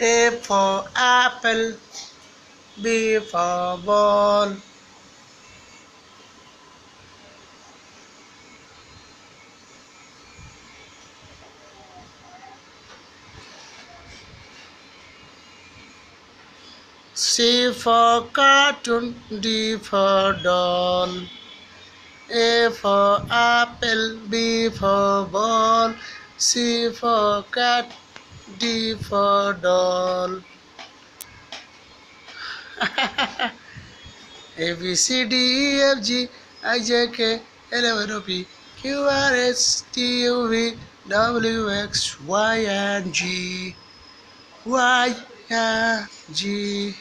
A for apple, B for ball. C for cartoon, D for doll. A for apple, B for ball, C for cat, D for doll. A B C D E F G I J K L M N O P Q R S T U V W X Y and G Y and G